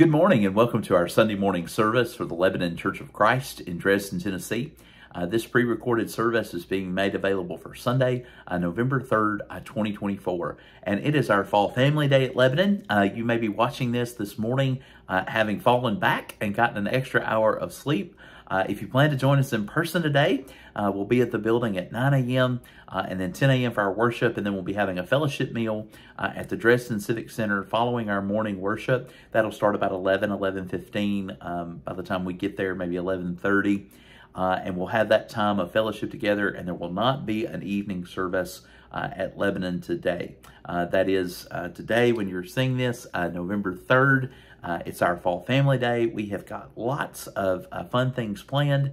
Good morning and welcome to our Sunday morning service for the Lebanon Church of Christ in Dresden, Tennessee. Uh, this pre recorded service is being made available for Sunday, uh, November 3rd, uh, 2024. And it is our Fall Family Day at Lebanon. Uh, you may be watching this this morning uh, having fallen back and gotten an extra hour of sleep. Uh, if you plan to join us in person today, uh, we'll be at the building at 9 a.m. Uh, and then 10 a.m. for our worship, and then we'll be having a fellowship meal uh, at the Dresden Civic Center following our morning worship. That'll start about 11, 11.15 um, by the time we get there, maybe 11.30. Uh, and we'll have that time of fellowship together, and there will not be an evening service uh, at Lebanon today. That is today when you're seeing this, November 3rd. Uh, it's our Fall Family Day. We have got lots of fun things planned.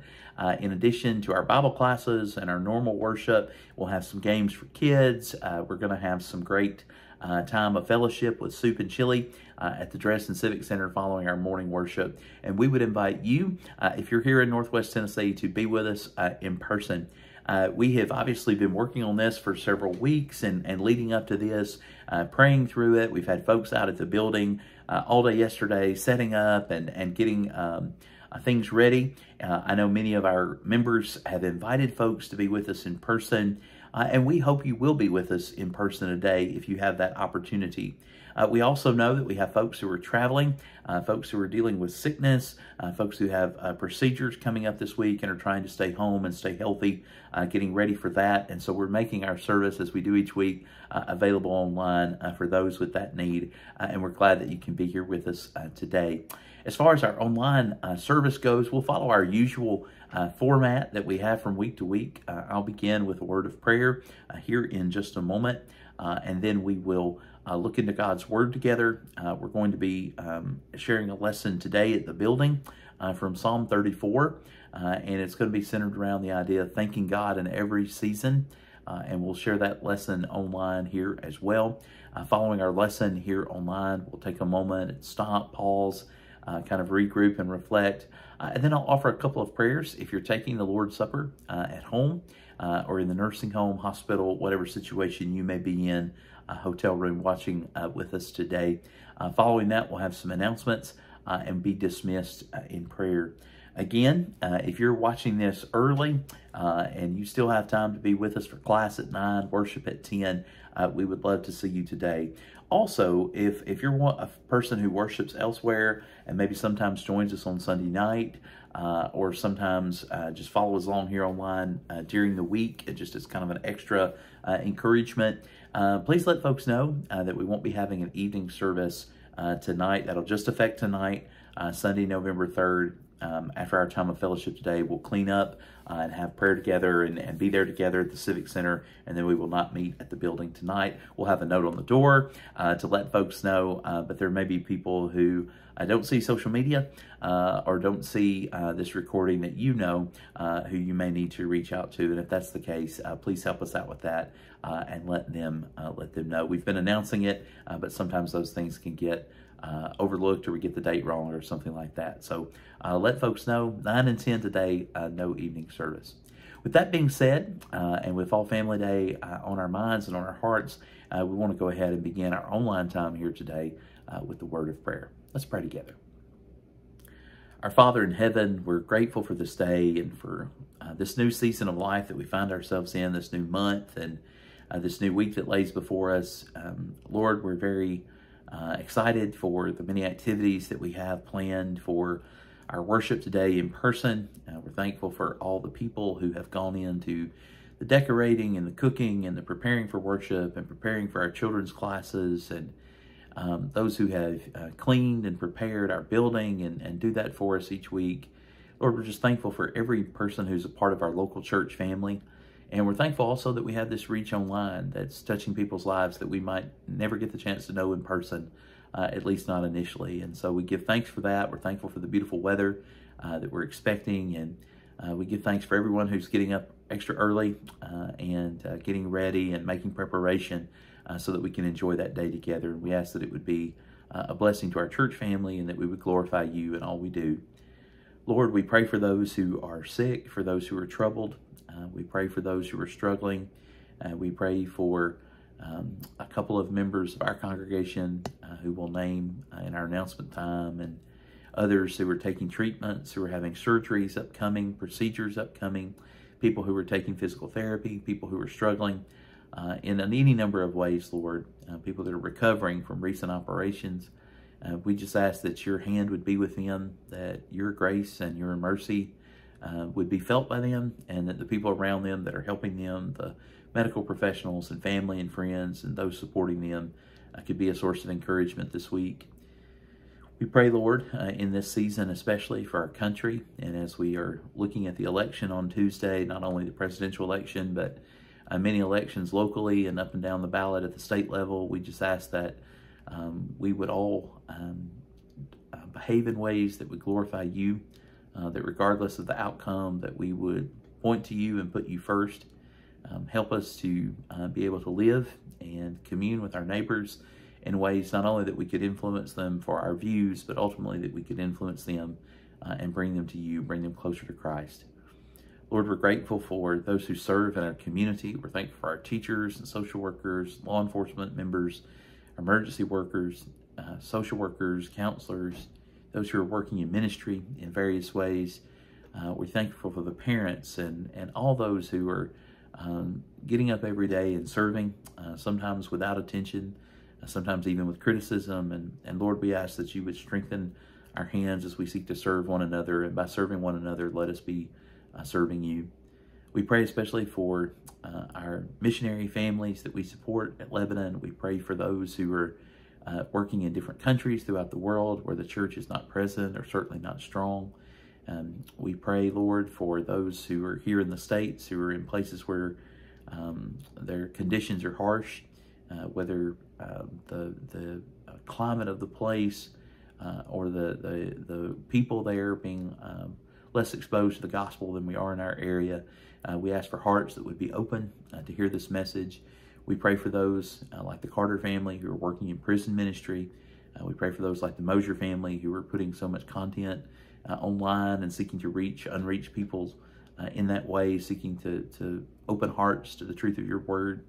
in addition to our Bible classes and our normal worship, we'll have some games for kids. we're going to have some great uh, time of fellowship with soup and chili uh, at the Dresden Civic Center following our morning worship. And we would invite you, uh, if you're here in Northwest Tennessee, to be with us in person. Uh, we have obviously been working on this for several weeks and, and leading up to this, uh, praying through it. We've had folks out at the building uh, all day yesterday setting up and, and getting um, uh, things ready. Uh, I know many of our members have invited folks to be with us in person. Uh, and we hope you will be with us in person today if you have that opportunity. Uh, we also know that we have folks who are traveling, uh, folks who are dealing with sickness, uh, folks who have uh, procedures coming up this week and are trying to stay home and stay healthy, uh, getting ready for that. And so we're making our service, as we do each week, available online for those with that need. and we're glad that you can be here with us today. As far as our online service goes, we'll follow our usual uh, format that we have from week to week. Uh, I'll begin with a word of prayer uh, here in just a moment, uh, and then we will uh, look into God's Word together. Uh, we're going to be um, sharing a lesson today at the building from Psalm 34, and it's going to be centered around the idea of thanking God in every season. and we'll share that lesson online here as well. following our lesson here online, we'll take a moment and stop, pause, kind of regroup and reflect. Uh, and then I'll offer a couple of prayers if you're taking the Lord's Supper uh, at home uh, or in the nursing home, hospital, whatever situation you may be in, hotel room watching uh, with us today. Uh, following that, we'll have some announcements uh, and be dismissed in prayer. Again, if you're watching this early and you still have time to be with us for class at 9, worship at 10, we would love to see you today. Also, if, if you're a person who worships elsewhere and maybe sometimes joins us on Sunday night uh, or sometimes uh, just follows along here online uh, during the week, just as kind of an extra uh, encouragement, uh, please let folks know uh, that we won't be having an evening service tonight. That'll just affect tonight, Sunday, November 3rd um, after our time of fellowship today, we'll clean up uh, and have prayer together and, and, be there together at the Civic Center, and then we will not meet at the building tonight. We'll have a note on the door uh, to let folks know, uh, but there may be people who uh, don't see social media uh, or don't see uh, this recording that you know who you may need to reach out to, and if that's the case, please help us out with that and let them let them know. We've been announcing it, but sometimes those things can get uh, overlooked or we get the date wrong or something like that. So uh, let folks know 9 and 10 today, uh, no evening service. With that being said, uh, and with Fall Family Day uh, on our minds and on our hearts, uh, we want to go ahead and begin our online time here today with the word of prayer. Let's pray together. Our Father in heaven, we're grateful for this day and for this new season of life that we find ourselves in, this new month and this new week that lays before us. Um, Lord, we're very uh, excited for the many activities that we have planned for our worship today in person. Uh, we're thankful for all the people who have gone in into the decorating and the cooking and the preparing for worship and preparing for our children's classes and um, those who have uh, cleaned and prepared our building and, and do that for us each week. Lord, we're just thankful for every person who's a part of our local church family. And we're thankful also that we have this reach online that's touching people's lives that we might never get the chance to know in person, uh, at least not initially. And so we give thanks for that. We're thankful for the beautiful weather uh, that we're expecting. And uh, we give thanks for everyone who's getting up extra early uh, and uh, getting ready and making preparation uh, so that we can enjoy that day together. And we ask that it would be a blessing to our church family and that we would glorify you in all we do. Lord, we pray for those who are sick, for those who are troubled. Uh, we pray for those who are struggling. Uh, we pray for um, a couple of members of our congregation uh, who will name in our announcement time, and others who are taking treatments, who are having surgeries upcoming, procedures upcoming, people who are taking physical therapy, people who are struggling uh, in any number of ways, Lord, uh, people that are recovering from recent operations. Uh, we just ask that your hand would be with them, that your grace and your mercy uh, would be felt by them, and that the people around them that are helping them, the medical professionals and family and friends and those supporting them, uh, could be a source of encouragement this week. We pray, Lord, uh, in this season, especially for our country, and as we are looking at the election on Tuesday, not only the presidential election, but uh, many elections locally and up and down the ballot at the state level, we just ask that um, we would all um, uh, behave in ways that would glorify you, uh, that regardless of the outcome, that we would point to you and put you first. Um, help us to uh, be able to live and commune with our neighbors in ways not only that we could influence them for our views, but ultimately that we could influence them uh, and bring them to you, bring them closer to Christ. Lord, we're grateful for those who serve in our community. We're thankful for our teachers and social workers, law enforcement members, emergency workers, uh, social workers, counselors, those who are working in ministry in various ways. Uh, we're thankful for the parents and, and all those who are um, getting up every day and serving, uh, sometimes without attention, sometimes even with criticism. And, and Lord, we ask that you would strengthen our hands as we seek to serve one another. And by serving one another, let us be uh, serving you. We pray especially for uh, our missionary families that we support at Lebanon. We pray for those who are uh, working in different countries throughout the world where the church is not present or certainly not strong. Um, we pray, Lord, for those who are here in the States, who are in places where um, their conditions are harsh uh, whether uh, the the uh, climate of the place or the, the the people there being um, less exposed to the gospel than we are in our area. we ask for hearts that would be open to hear this message. We pray for those like the Carter family who are working in prison ministry. we pray for those like the Mosier family who are putting so much content online and seeking to reach unreached peoples uh, in that way, seeking to, to open hearts to the truth of your word.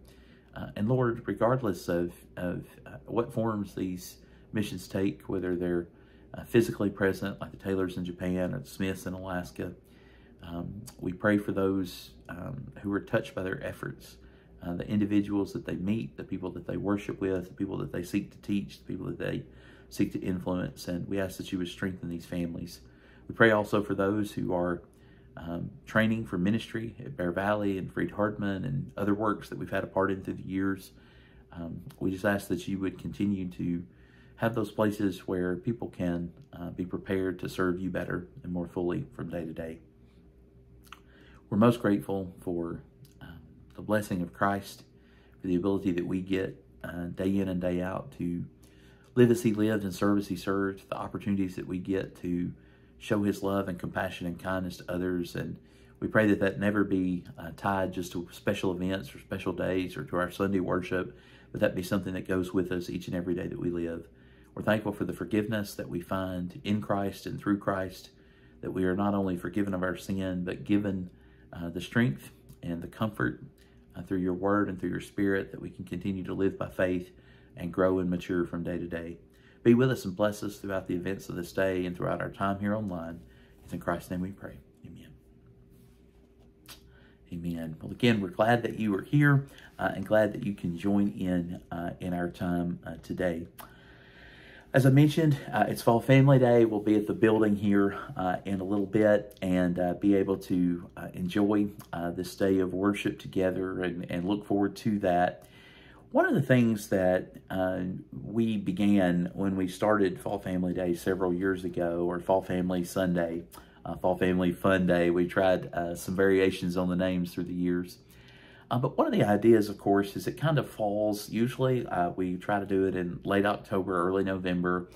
Uh, and Lord, regardless of, of uh, what forms these missions take, whether they're uh, physically present, like the Taylors in Japan or the Smiths in Alaska, um, we pray for those um, who are touched by their efforts, uh, the individuals that they meet, the people that they worship with, the people that they seek to teach, the people that they seek to influence. And we ask that you would strengthen these families. We pray also for those who are um, training for ministry at Bear Valley and Freed-Hardeman and other works that we've had a part in through the years. Um, we just ask that you would continue to have those places where people can uh, be prepared to serve you better and more fully from day to day. We're most grateful for uh, the blessing of Christ, for the ability that we get uh, day in and day out to live as He lived and serve as He served, the opportunities that we get to show his love and compassion and kindness to others. And we pray that that never be uh, tied just to special events or special days or to our Sunday worship, but that be something that goes with us each and every day that we live. We're thankful for the forgiveness that we find in Christ and through Christ, that we are not only forgiven of our sin, but given uh, the strength and the comfort uh, through your word and through your spirit that we can continue to live by faith and grow and mature from day to day. Be with us and bless us throughout the events of this day and throughout our time here online. It's in Christ's name we pray. Amen. Amen. Well, again, we're glad that you are here uh, and glad that you can join in uh, in our time uh, today. As I mentioned, uh, it's Fall Family Day. We'll be at the building here uh, in a little bit and uh, be able to enjoy this day of worship together and, and look forward to that. One of the things that uh, we began when we started Fall Family Day several years ago, or Fall Family Sunday, uh, Fall Family Fun Day, we tried uh, some variations on the names through the years. Uh, but one of the ideas, of course, is it kind of falls, usually uh, we try to do it in late October, early November,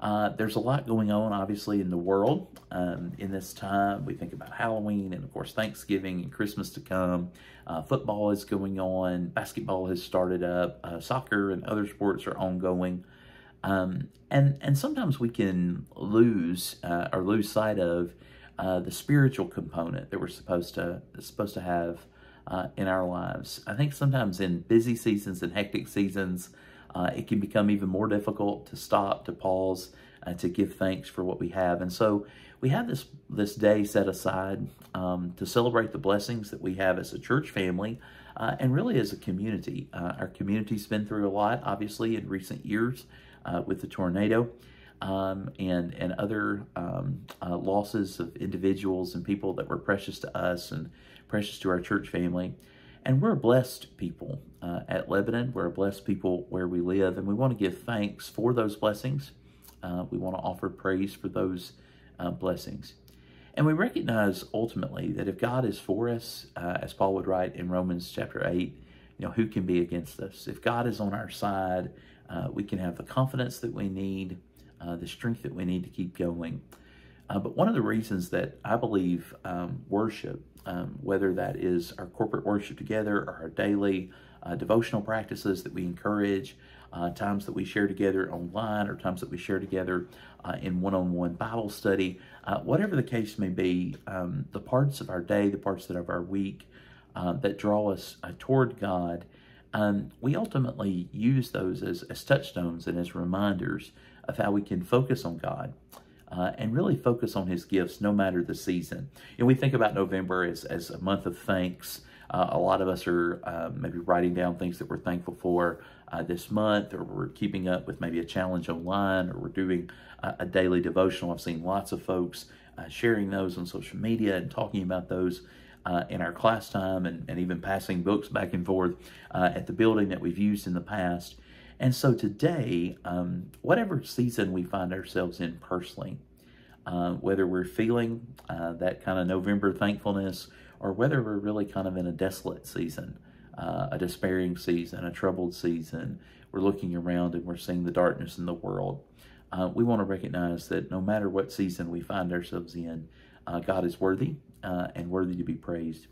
uh, there's a lot going on, obviously, in the world um, in this time. We think about Halloween and, of course, Thanksgiving and Christmas to come. Uh, football is going on. Basketball has started up. Uh, soccer and other sports are ongoing. Um, and, and sometimes we can lose uh, or lose sight of uh, the spiritual component that we're supposed to supposed to have in our lives. I think sometimes in busy seasons and hectic seasons, uh, it can become even more difficult to stop, to pause, uh, to give thanks for what we have. And so we have this this day set aside um, to celebrate the blessings that we have as a church family uh, and really as a community. Uh, our community's been through a lot, obviously, in recent years uh, with the tornado. Um, and and other um, uh, losses of individuals and people that were precious to us and precious to our church family. And we're a blessed people uh, at Lebanon. We're a blessed people where we live, and we want to give thanks for those blessings. Uh, we want to offer praise for those uh, blessings. And we recognize ultimately that if God is for us, uh, as Paul would write in Romans chapter 8, you know, who can be against us? If God is on our side, uh, we can have the confidence that we need, uh, the strength that we need to keep going. Uh, but one of the reasons that I believe um, worship, um, whether that is our corporate worship together or our daily uh, devotional practices that we encourage, uh, times that we share together online or times that we share together uh, in one-on-one Bible study, uh, whatever the case may be, um, the parts of our day, the parts that of our week uh, that draw us toward God, um, we ultimately use those as, as touchstones and as reminders of how we can focus on God. Uh, and really focus on his gifts no matter the season. And we think about November as, as a month of thanks, uh, a lot of us are uh, maybe writing down things that we're thankful for uh, this month, or we're keeping up with maybe a challenge online, or we're doing a daily devotional. I've seen lots of folks uh, sharing those on social media and talking about those uh, in our class time and, and, even passing books back and forth uh, at the building that we've used in the past. And so today, um, whatever season we find ourselves in personally, whether we're feeling that kind of November thankfulness or whether we're really kind of in a desolate season, uh, a despairing season, a troubled season, we're looking around and we're seeing the darkness in the world. Uh, we want to recognize that no matter what season we find ourselves in, uh, God is worthy uh, and worthy to be praised.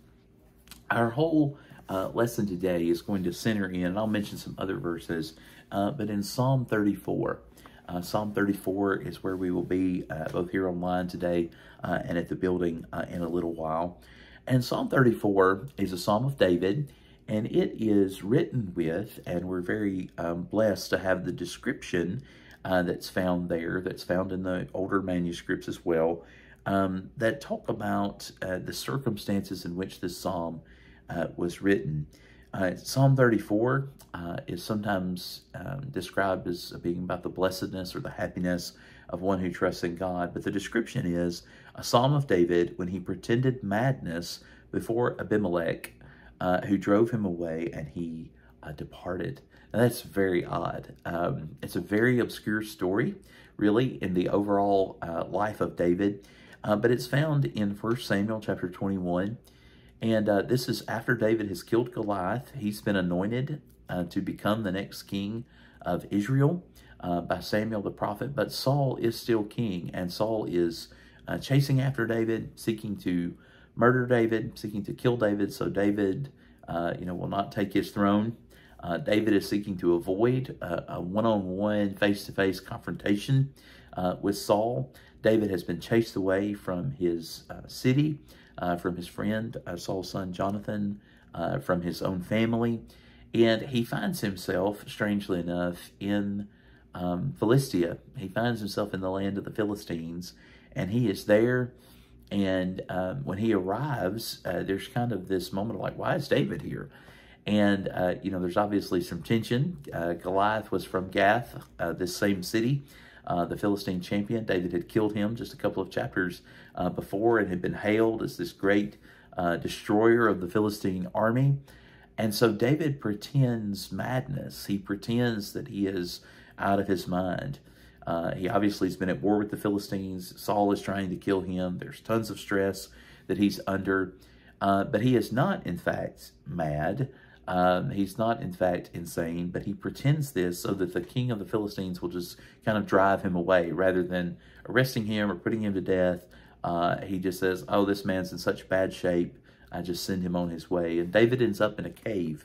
Our whole uh, lesson today is going to center in, and I'll mention some other verses, uh, but in Psalm 34. Uh, Psalm 34 is where we will be uh, both here online today uh, and at the building in a little while. And Psalm 34 is a Psalm of David, and it is written with, and we're very um, blessed to have the description uh, that's found there, that's found in the older manuscripts as well, um, that talk about uh, the circumstances in which this psalm uh, was written. Uh, psalm 34 uh, is sometimes um, described as being about the blessedness or the happiness of one who trusts in God, but the description is a psalm of David when he pretended madness before Abimelech, uh, who drove him away and he uh, departed. Now that's very odd. Um, it's a very obscure story, really, in the overall uh, life of David, uh, but it's found in 1 Samuel chapter 21. And uh, this is after David has killed Goliath. He's been anointed uh, to become the next king of Israel uh, by Samuel the prophet, but Saul is still king, and Saul is uh, chasing after David, seeking to murder David, seeking to kill David, so David, uh, you know, will not take his throne. Uh, David is seeking to avoid a one-on-one, face-to-face confrontation with Saul. David has been chased away from his uh, from his friend, Saul's son Jonathan, from his own family, and he finds himself, strangely enough, in um, Philistia. He finds himself in the land of the Philistines, and he is there. And um, when he arrives, uh, there's kind of this moment of like, why is David here? And, uh, you know, there's obviously some tension. Uh, Goliath was from Gath, uh, this same city, uh, the Philistine champion. David had killed him just a couple of chapters uh, before and had been hailed as this great destroyer of the Philistine army. And so David pretends madness. He pretends that he is out of his mind. Uh, he obviously has been at war with the Philistines. Saul is trying to kill him. There's tons of stress that he's under. Uh, but he is not, in fact, mad. Um, he's not, in fact, insane, but he pretends this so that the king of the Philistines will just kind of drive him away rather than arresting him or putting him to death. Uh, he just says, oh, this man's in such bad shape. I just send him on his way. And David ends up in a cave.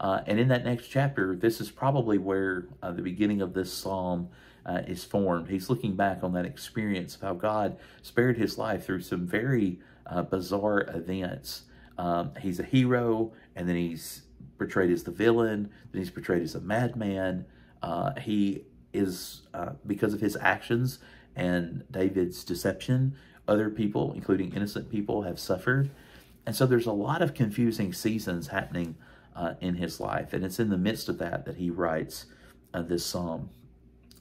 Uh, and in that next chapter, this is probably where uh, the beginning of this psalm uh, is formed. He's looking back on that experience of how God spared his life through some very uh, bizarre events. Um, he's a hero, and then he's portrayed as the villain, then he's portrayed as a madman. Uh, he is, uh, because of his actions and David's deception, other people, including innocent people, have suffered. And so there's a lot of confusing seasons happening uh, in his life. And it's in the midst of that that he writes uh, this psalm.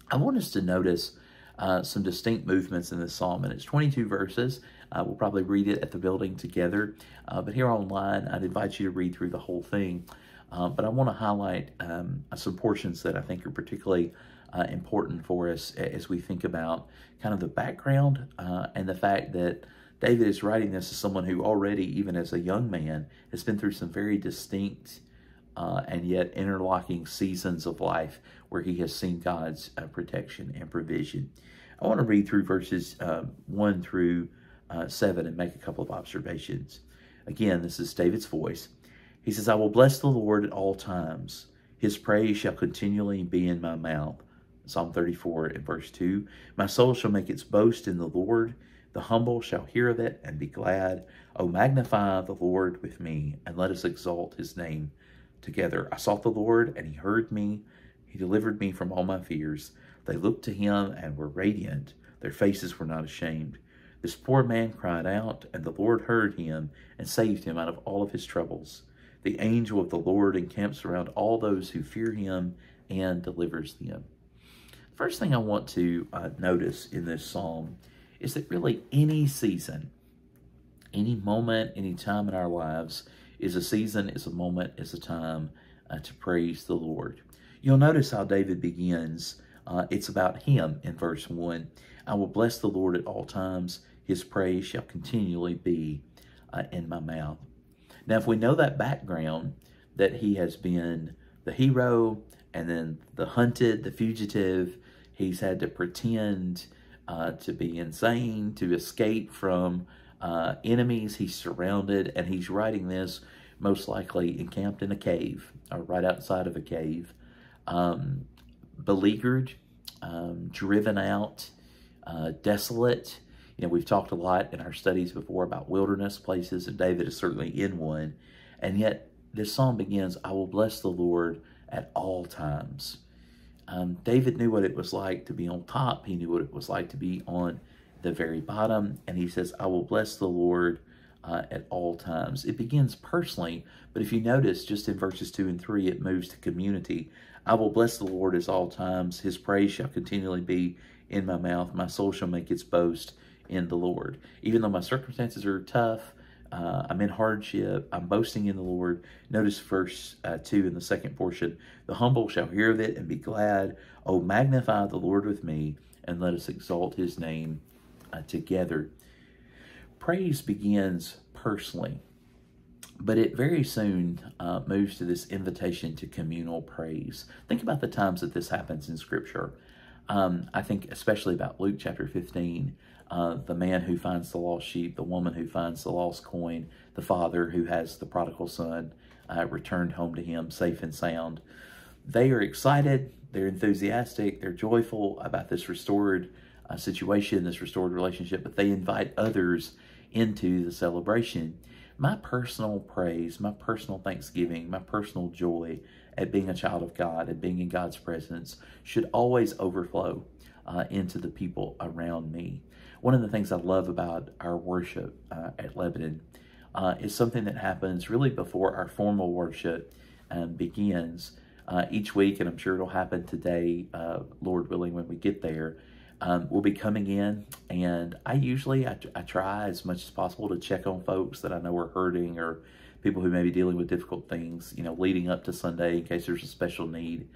I want us to notice uh, some distinct movements in this psalm, and it's 22 verses. Uh, we'll probably read it at the building together, uh, but here online, I'd invite you to read through the whole thing. Uh, but I want to highlight um, some portions that I think are particularly uh, important for us as we think about kind of the background uh, and the fact that David is writing this as someone who already, even as a young man, has been through some very distinct uh, and yet interlocking seasons of life where he has seen God's uh, protection and provision. I want to read through verses uh, 1 through uh, 7 and make a couple of observations. Again, this is David's voice. He says, I will bless the Lord at all times. His praise shall continually be in my mouth. Psalm 34 and verse 2. My soul shall make its boast in the Lord. The humble shall hear of it and be glad. O magnify the Lord with me, and let us exalt his name together. I sought the Lord, and he heard me. He delivered me from all my fears. They looked to him and were radiant. Their faces were not ashamed. This poor man cried out, and the Lord heard him and saved him out of all of his troubles. The angel of the Lord encamps around all those who fear him and delivers them. First thing I want to uh, notice in this psalm is that really any season, any moment, any time in our lives is a season, is a moment, is a time uh, to praise the Lord. You'll notice how David begins. Uh, it's about him in verse 1. I will bless the Lord at all times. His praise shall continually be uh, in my mouth. Now, if we know that background, that he has been the hero and then the hunted, the fugitive, he's had to pretend uh, to be insane, to escape from uh, enemies. He's surrounded, and he's writing this most likely encamped in a cave or right outside of a cave, um, beleaguered, um, driven out, uh, desolate. You know, we've talked a lot in our studies before about wilderness places, and David is certainly in one. And yet, this psalm begins, I will bless the Lord at all times. Um, David knew what it was like to be on top. He knew what it was like to be on the very bottom. And he says, I will bless the Lord uh, at all times. It begins personally, but if you notice, just in verses 2 and 3, it moves to community. I will bless the Lord at all times. His praise shall continually be in my mouth. My soul shall make its boast in the Lord. Even though my circumstances are tough, uh, I'm in hardship. I'm boasting in the Lord. Notice verse uh, 2 in the second portion. The humble shall hear of it and be glad. Oh, magnify the Lord with me, and let us exalt his name uh, together. Praise begins personally, but it very soon uh, moves to this invitation to communal praise. Think about the times that this happens in Scripture. Um, I think especially about Luke chapter 15 uh, the man who finds the lost sheep, the woman who finds the lost coin, the father who has the prodigal son uh, returned home to him safe and sound. They are excited, they're enthusiastic, they're joyful about this restored uh, situation, this restored relationship, but they invite others into the celebration. My personal praise, my personal thanksgiving, my personal joy at being a child of God and being in God's presence should always overflow uh, into the people around me. One of the things I love about our worship uh, at Lebanon uh, is something that happens really before our formal worship um, begins uh, each week, and I'm sure it'll happen today, uh, Lord willing, when we get there. Um, we'll be coming in, and I usually I, I try as much as possible to check on folks that I know are hurting or people who may be dealing with difficult things, you know, leading up to Sunday in case there's a special need.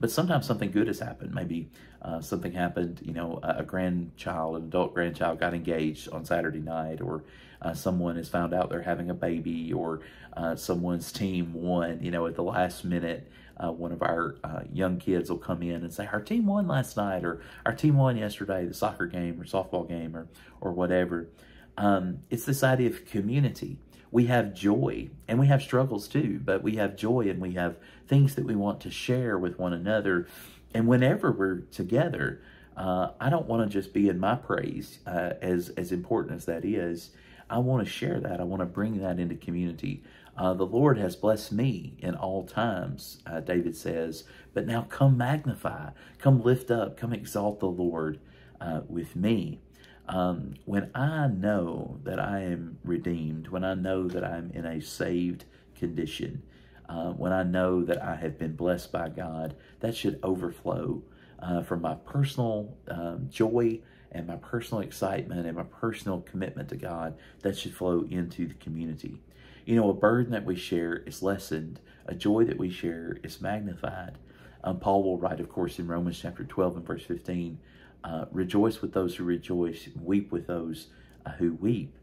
But sometimes something good has happened. Maybe uh, something happened, you know, a, grandchild, an adult grandchild got engaged on Saturday night, or uh, someone has found out they're having a baby, or uh, someone's team won, you know, at the last minute. Uh, one of our uh, young kids will come in and say, Our team won last night, or Our team won yesterday, the soccer game, or softball game, or, or whatever. Um, it's this idea of community we have joy and we have struggles too, but we have joy and we have things that we want to share with one another. And whenever we're together, uh, I don't want to just be in my praise, uh, as as important as that is. I want to share that. I want to bring that into community. Uh, the Lord has blessed me in all times, uh, David says, but now come magnify, come lift up, come exalt the Lord uh, with me. Um, when I know that I am redeemed, when I know that I'm in a saved condition, uh, when I know that I have been blessed by God, that should overflow uh, from my personal um, joy and my personal excitement and my personal commitment to God. That should flow into the community. You know, a burden that we share is lessened, a joy that we share is magnified. Um, Paul will write, of course, in Romans chapter 12 and verse 15, uh, rejoice with those who rejoice, weep with those uh, who weep.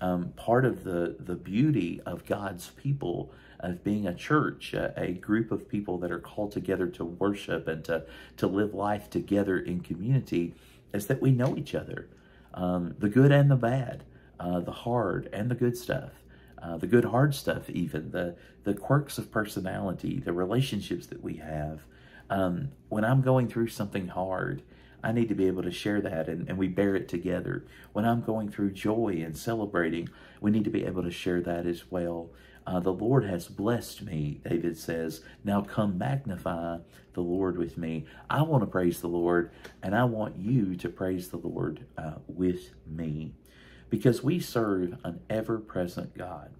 Um, part of the, the beauty of God's people, of being a church, a, a, group of people that are called together to worship and to, to live life together in community, is that we know each other. Um, the good and the bad, uh, the hard and the good stuff. Uh, the good hard stuff even the the quirks of personality the relationships that we have um, when i'm going through something hard I need to be able to share that and, and we bear it together. When I'm going through joy and celebrating, we need to be able to share that as well. Uh, the Lord has blessed me, David says. Now come magnify the Lord with me. I want to praise the Lord, and I want you to praise the Lord uh, with me because we serve an ever present God.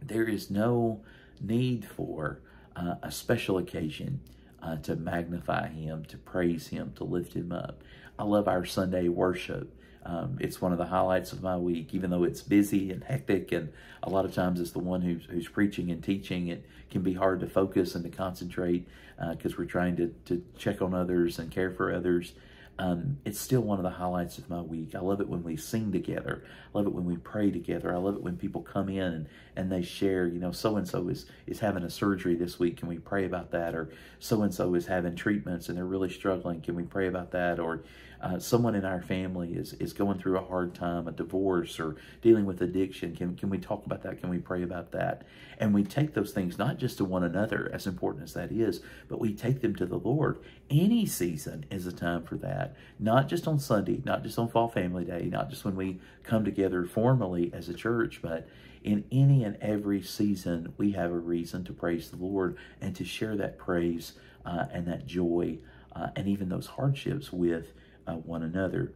There is no need for uh, a special occasion uh, to magnify him, to praise him, to lift him up. I love our Sunday worship. Um, it's one of the highlights of my week, even though it's busy and hectic, and a lot of times it's the one who's, who's preaching and teaching. It can be hard to focus and to concentrate because uh, we're trying to, to check on others and care for others. Um, it's still one of the highlights of my week. I love it when we sing together. I love it when we pray together. I love it when people come in and, and they share, you know, so and so is is having a surgery this week. Can we pray about that? Or so and so is having treatments and they're really struggling. Can we pray about that? Or uh, someone in our family is is going through a hard time, a divorce, or dealing with addiction. Can can we talk about that? Can we pray about that? And we take those things not just to one another, as important as that is, but we take them to the Lord. Any season is a time for that. Not just on Sunday, not just on Fall Family Day, not just when we come together formally as a church, but in any and every season, we have a reason to praise the Lord and to share that praise uh, and that joy uh, and even those hardships with uh, one another.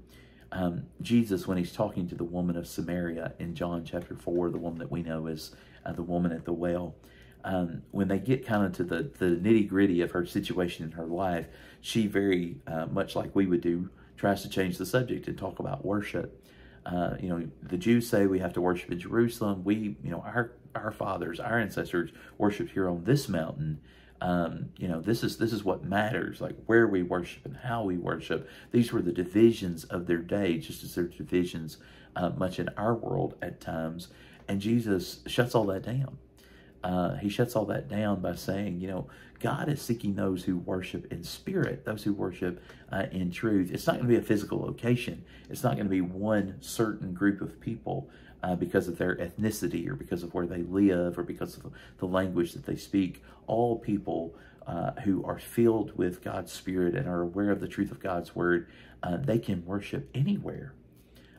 Um, Jesus, when he's talking to the woman of Samaria in John chapter 4, the woman that we know as uh, the woman at the well, um, when they get kind of to the, the nitty gritty of her situation in her life, she very uh, much like we would do, tries to change the subject and talk about worship. Uh, you know, the Jews say we have to worship in Jerusalem. We, you know, our our fathers, our ancestors worshipped here on this mountain. Um, you know, this is this is what matters, like where we worship and how we worship. These were the divisions of their day, just as there are divisions uh, much in our world at times. And Jesus shuts all that down. Uh, he shuts all that down by saying, you know, God is seeking those who worship in spirit, those who worship uh, in truth. It's not going to be a physical location. It's not going to be one certain group of people uh, because of their ethnicity or because of where they live or because of the language that they speak. All people uh, who are filled with God's Spirit and are aware of the truth of God's Word, uh, they can worship anywhere.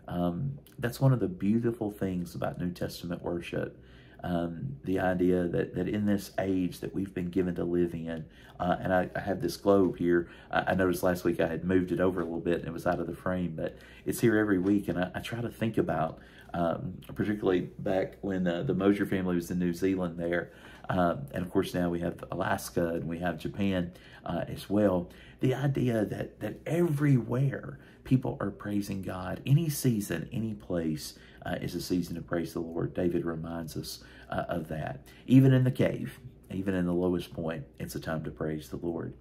Um, that's one of the beautiful things about New Testament worship um, the idea that, that in this age that we've been given to live in, uh, and I, I, have this globe here. I, I, noticed last week I had moved it over a little bit and it was out of the frame, but it's here every week. And I, I try to think about, um, particularly back when uh, the Mosier family was in New Zealand there. Um, and of course, now we have Alaska and we have Japan uh, as well. The idea that, that everywhere people are praising God, any season, any place, uh, is a season to praise the Lord. David reminds us uh, of that. Even in the cave, even in the lowest point, it's a time to praise the Lord.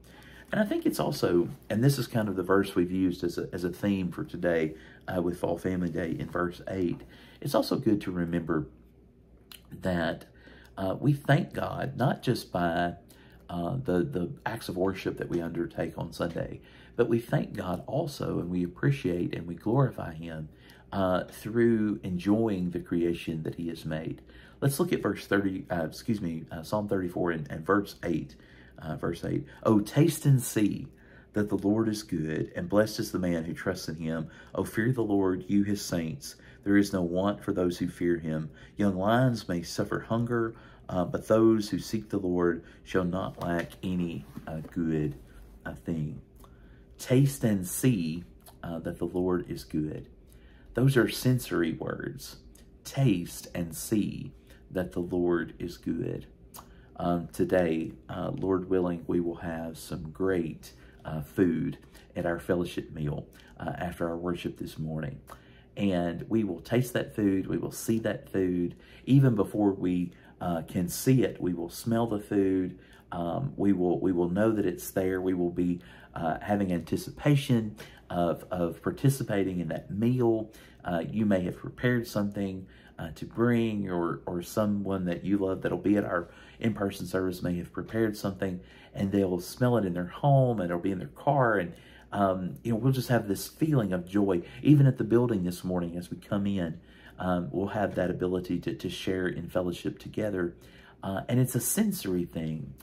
And I think it's also, and this is kind of the verse we've used as a, as a theme for today uh, with Fall Family Day in verse 8. It's also good to remember that uh, we thank God not just by uh, the, the acts of worship that we undertake on Sunday, but we thank God also and we appreciate and we glorify Him uh, through enjoying the creation that he has made. Let's look at verse 30, uh, excuse me, uh, Psalm 34 and, and, verse 8. Uh, verse 8. Oh, taste and see that the Lord is good, and blessed is the man who trusts in him. Oh, fear the Lord, you his saints. There is no want for those who fear him. Young lions may suffer hunger, uh, but those who seek the Lord shall not lack any uh, good thing. Taste and see that the Lord is good. Those are sensory words. Taste and see that the Lord is good. Um, today, uh, Lord willing, we will have some great uh, food at our fellowship meal uh, after our worship this morning. And we will taste that food, we will see that food. Even before we uh, can see it, we will smell the food. Um, we will we will know that it's there. We will be uh, having anticipation of, of participating in that meal. Uh, you may have prepared something uh, to bring or, or someone that you love that'll be at our in-person service may have prepared something and they'll smell it in their home and it'll be in their car and um, you know we'll just have this feeling of joy. Even at the building this morning as we come in um, we'll have that ability to, to share in fellowship together. Uh, and it's a sensory thing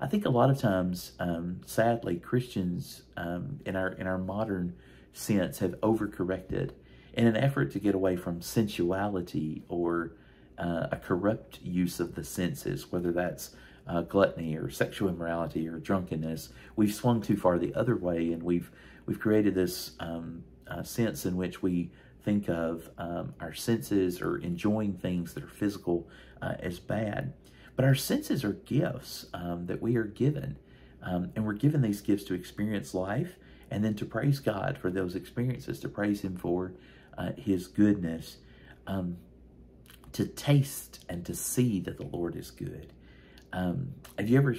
I think a lot of times, um, sadly, Christians um, in our in our modern sense have overcorrected in an effort to get away from sensuality or uh, a corrupt use of the senses, whether that's uh, gluttony or sexual immorality or drunkenness. We've swung too far the other way, and we've we've created this um, uh, sense in which we think of um, our senses or enjoying things that are physical uh, as bad. But our senses are gifts um, that we are given. Um, and we're given these gifts to experience life and then to praise God for those experiences, to praise Him for uh, His goodness, um, to taste and to see that the Lord is good. Um, have you ever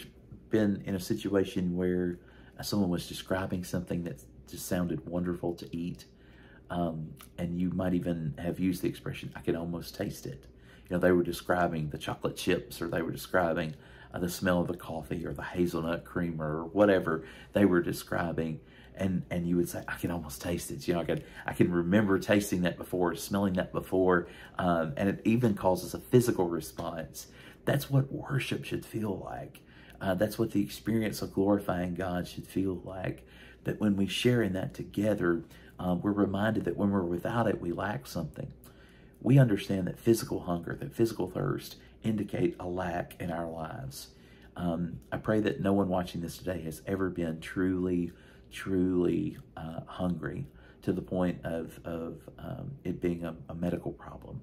been in a situation where someone was describing something that just sounded wonderful to eat? Um, and you might even have used the expression, I can almost taste it you know, they were describing the chocolate chips or they were describing uh, the smell of the coffee or the hazelnut creamer or whatever they were describing. And, and you would say, I can almost taste it. You know, I can, I can remember tasting that before, smelling that before. Um, and it even causes a physical response. That's what worship should feel like. Uh, that's what the experience of glorifying God should feel like. That when we share in that together, um, we're reminded that when we're without it, we lack something we understand that physical hunger, that physical thirst indicate a lack in our lives. Um, I pray that no one watching this today has ever been truly, truly uh, hungry to the point of, of um, it being a, a medical problem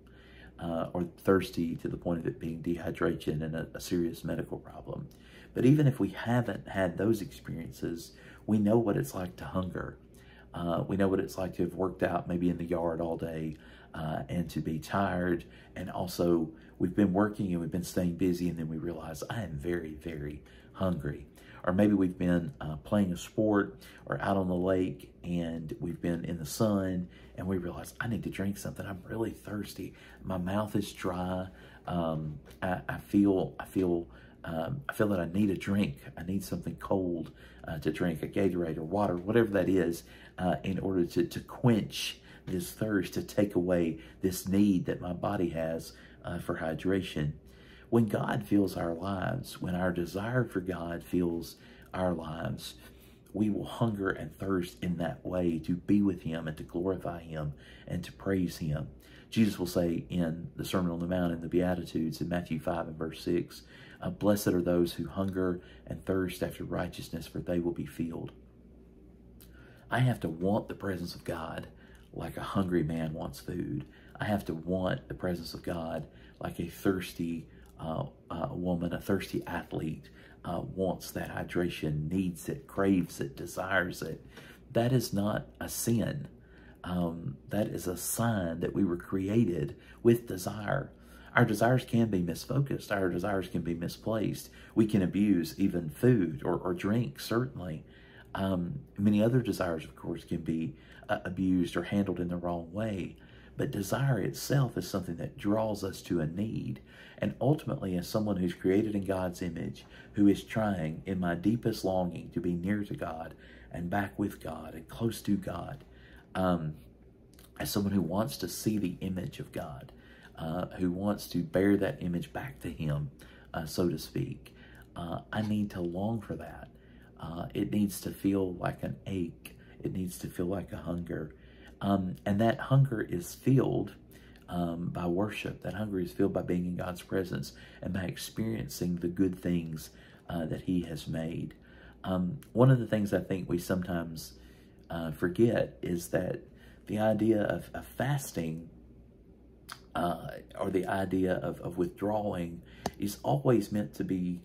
uh, or thirsty to the point of it being dehydration and a, a serious medical problem. But even if we haven't had those experiences, we know what it's like to hunger. Uh, we know what it's like to have worked out maybe in the yard all day uh, and to be tired. And also, we've been working and we've been staying busy, and then we realize I am very, very hungry. Or maybe we've been uh, playing a sport or out on the lake and we've been in the sun and we realize I need to drink something. I'm really thirsty. My mouth is dry. Um, I, I, feel I feel um, I feel that I need a drink. I need something cold uh, to drink, a Gatorade or water, whatever that is, uh, in order to, to quench this thirst, to take away this need that my body has uh, for hydration. When God fills our lives, when our desire for God fills our lives, we will hunger and thirst in that way to be with Him and to glorify Him and to praise Him. Jesus will say in the Sermon on the Mount in the Beatitudes in Matthew 5 and verse 6, uh, Blessed are those who hunger and thirst after righteousness, for they will be filled. I have to want the presence of God like a hungry man wants food. I have to want the presence of God like a thirsty uh, uh, woman, a thirsty athlete uh, wants that hydration, needs it, craves it, desires it. That is not a sin. Um, that is a sign that we were created with desire. Our desires can be misfocused. Our desires can be misplaced. We can abuse even food or, or drink, certainly. Um, many other desires, of course, can be abused or handled in the wrong way. But desire itself is something that draws us to a need. And ultimately, as someone who's created in God's image, who is trying in my deepest longing to be near to God and back with God and close to God, um, as someone who wants to see the image of God, uh, who wants to bear that image back to Him, uh, so to speak, uh, I need to long for that. Uh, it needs to feel like an ache. It needs to feel like a hunger. Um, and that hunger is filled um, by worship. That hunger is filled by being in God's presence and by experiencing the good things uh, that He has made. Um, one of the things I think we sometimes uh, forget is that the idea of, of fasting uh, or the idea of, of withdrawing is always meant to be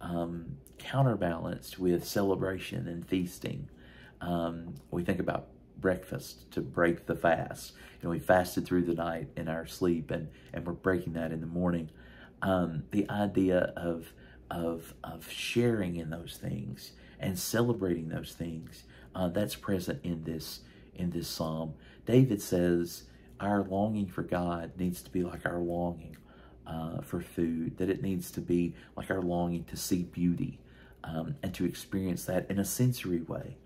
um, counterbalanced with celebration and feasting. Um, we think about breakfast to break the fast. You know, we fasted through the night in our sleep and, and we're breaking that in the morning. Um, the idea of, of, of sharing in those things and celebrating those things, uh, that's present in this, in this psalm. David says, our longing for God needs to be like our longing uh, for food, that it needs to be like our longing to see beauty um, and to experience that in a sensory way.